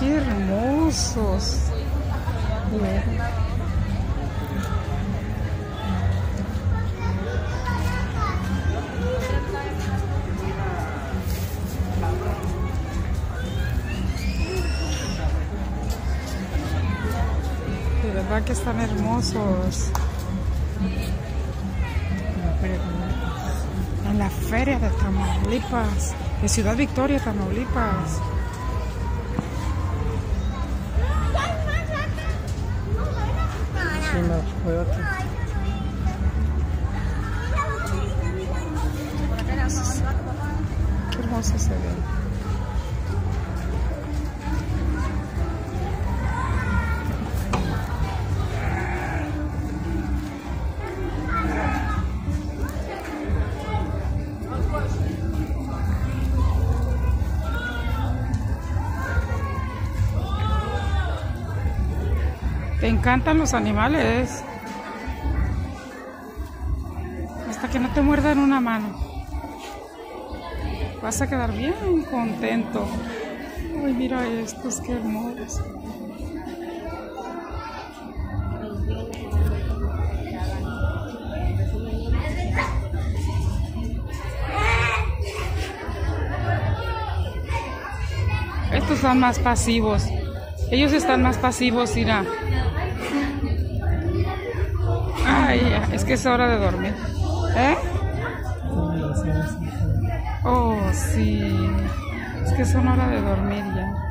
Qué hermosos. De verdad que están hermosos. En la feria de Tamaulipas, de Ciudad Victoria, Tamaulipas. Bakayım artık hayatım. Kırmızı seviyorum. ¿Te encantan los animales? Hasta que no te muerdan una mano. Vas a quedar bien contento. Ay, mira estos, qué hermosos. Estos están más pasivos. Ellos están más pasivos, mira. Ay, es que es hora de dormir. ¿Eh? Oh, sí. Es que son hora de dormir ya.